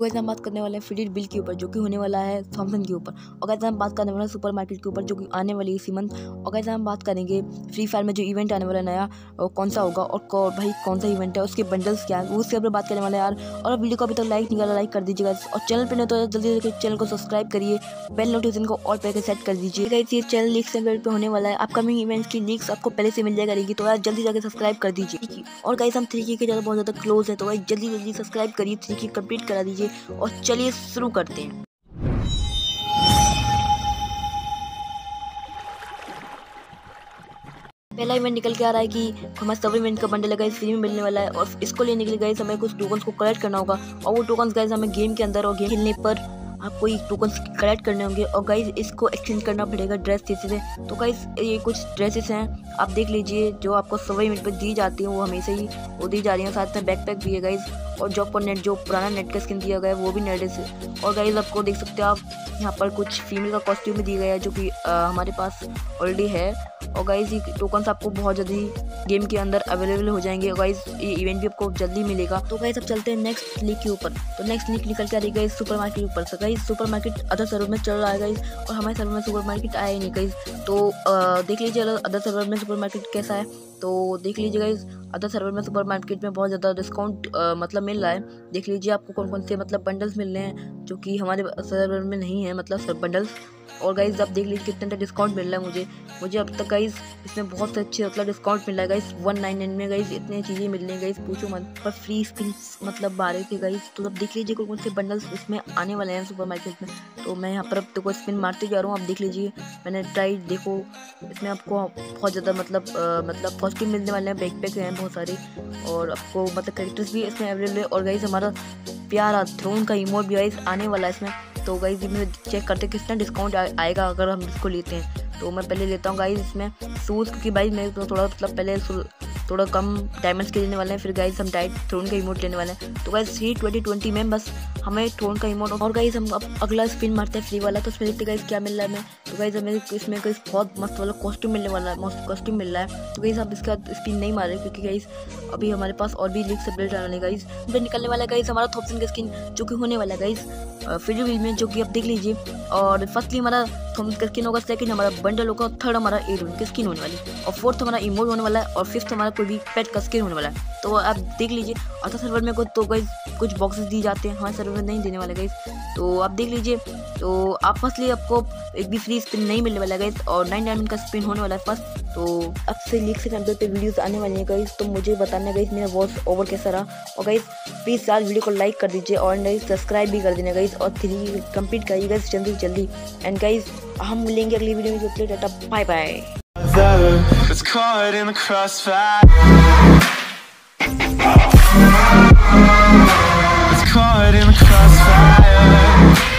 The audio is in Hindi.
वैसे हम बात करने वाले हैं फिडिट बिल के ऊपर, जो कि होने वाला है सैमसंग के ऊपर। और कैसे हम बात करने वाले हैं सुपर मार्केट के ऊपर, जो कि आने वाली है इसी मंथ और कैसे हम बात करेंगे फ्री फायर में जो इवेंट आने वाला है नया और कौन सा होगा, और भाई कौन सा इवेंट है, उसके बंडल्स क्या है, उसके ऊपर बात करने वाले यार। और वीडियो को अभी तक लाइक नहीं निकाला लाइक कर दीजिएगा, और चैनल पर नहीं तो जल्दी जल्दी चैनल को सब्सक्राइब करिए बेल नोटिफिकेशन को ऑल पे सेट कर दीजिए। ये चैनल लीक्स पे होने वाला है अपकमिंग इवेंट्स की लीक्स आपको पहले से मिल जाएगा रहेगी तो यार जल्दी जाकर सब्सक्राइब कर दीजिए। और गाइस हम थ्री के ज़्यादा बहुत ज़्यादा क्लोज है तो भाई जल्दी जल्दी सब्सक्राइब करिए थ्री की कंप्लीट करा दीजिए। और चलिए शुरू करते हैं। पहला इवेंट निकल के आ रहा है कि हमें सब इवेंट का बंडल है फ्री में मिलने वाला है और इसको लेने के लिए गए हमें कुछ टोकन्स को कलेक्ट करना होगा और वो टोकन्स गए हमें गेम के अंदर और गेम खेलने पर आपको ये टोकन्स कलेक्ट करने होंगे और गाइज़ इसको एक्सचेंज करना पड़ेगा ड्रेस से। तो गाइज़ ये कुछ ड्रेसेस हैं, आप देख लीजिए, जो आपको सवाई मिनट पर दी जाती हैं, वो हमेशा ही वो दी जा रही हैं। साथ में बैकपैक भी है गाइज़ और जो पर नेट जो पुराना नेट का स्किन दिया गया है, वो भी नेट है। और गाइज़ आपको देख सकते हो आप, यहाँ पर कुछ फीमेल का कॉस्ट्यूम भी दिया गया है, जो कि हमारे पास ऑलरेडी है। और गाइज़ ये टोकन्स आपको बहुत जल्दी गेम के अंदर अवेलेबल हो जाएँगे और गाइज़ ये इवेंट भी आपको जल्दी मिलेगा। तो गाइज़ अब चलते हैं नेक्स्ट लीक के ऊपर। तो नेक्स्ट लीक निकल के आ रही गई सुपर मार्केट ऊपर से। Guys supermarket other server में चल रहा है गाइज़ और हमारे सर्वर में सुपर मार्केट आया ही नहीं गाइज़ तो देख लीजिए अदर सर्वर में सुपर मार्केट कैसा है। तो देख लीजिएगा इस अदर सर्वर में सुपर मार्केट में बहुत ज़्यादा डिस्काउंट मतलब मिल रहा है। देख लीजिए आपको कौन कौन से मतलब बंडल्स मिल रहे हैं, जो कि हमारे सर्वर में नहीं है मतलब बंडल्स और गाइज़ आप देख लीजिए कितने डिस्काउंट मिल रहा है मुझे। मुझे अब तक गाइज़ इसमें बहुत अच्छे मतलब डिस्काउंट मिल रहा है गाइज़ वन नाइन नाइन में गाइज़ इतनी चीज़ें मिल रही हैं गाइज़ पूछो मत, पर फ्री स्पिन मतलब बारह के गाइज़ तो अब देख लीजिए कौन कौन से बंडल्स इसमें आने वाले हैं सुपर मार्केट में। तो मैं यहाँ पर अब तो स्पिन मारते जा रहा हूँ। आप देख लीजिए, मैंने ट्राई देखो, इसमें आपको बहुत ज़्यादा मतलब मतलब कॉस्ट्यूम मिलने वाले हैं बैक पैक हैं बहुत सारे। और आपको मतलब करेक्टर्स भी इसमें अवेलेबल है। और गाइज़ हमारा प्यारा थ्रोन का इमोट भी गाइज़ आने वाला है इसमें। तो गाइज़ में चेक करते हैं कितना डिस्काउंट आएगा अगर हम इसको लेते हैं। तो मैं पहले लेता हूँ गाइज़ इसमें। शूज़ क्योंकि भाई मैं तो थोड़ा मतलब पहले थोड़ा कम डायमंड्स के लेने वाले हैं। फिर गाइज़ हम डाइट थ्रोन का इमोट लेने वाले हैं। तो गाइज़ सी ट्वेंटी ट्वेंटी में बस हमें ट्रोन का इमोट और गाइज़ हम अब अगला स्पिन मारते हैं फ्री वाला तो उसमें देखते गाइज़ क्या मिल रहा है हमें। तो गाइज़ हमें इसमें गाइज़ बहुत मस्त वाला कॉस्ट्यूम मिलने वाला है, मस्त कॉस्ट्यूम मिल रहा है। तो गाइज़ आप इसका स्पिन नहीं मारे क्योंकि गाइज़ अभी हमारे पास और भी लिख बिल्ड आने गाइज़ फिर निकलने वाला गाइज़ हमारा थॉपसन का स्किन जो कि होने वाला है गाइज़ फ्री में जो कि आप देख लीजिए। और फर्स्टली हमारा का स्किन होगा सेकंड हमारा बंडल होगा थर्ड हमारा एडोन की स्किन होने वाली और फोर्थ हमारा इमोट होने वाला है, और फिफ्थ हमारा कोई भी पेट का स्किन होने वाला है। तो आप देख लीजिए अर्थात सर्वर में को तो गई कुछ बॉक्सेस दिए जाते हैं, हमारे सर्वर में नहीं देने वाले गई तो आप देख लीजिए। तो आप फर्स्टली आपको एक भी फ्री स्पिन नहीं मिलने वाला गई और नाइन डायमंड का स्पिन होने वाला है फ़र्स्ट तो अब से लीक से कंप्यूटर पे वीडियोस आने वाली हैं गई तो मुझे बताना गई मेरा वॉच ओवर कैसा रहा। और गई प्लीज़ आज वीडियो को लाइक कर दीजिए और गई सब्सक्राइब भी कर देना गई और थ्री कंप्लीट करिएगा गाइस जल्दी जल्दी। एंड गाइस हम मिलेंगे अगली वीडियो में, जो play data bye bye Caught in the crossfire. time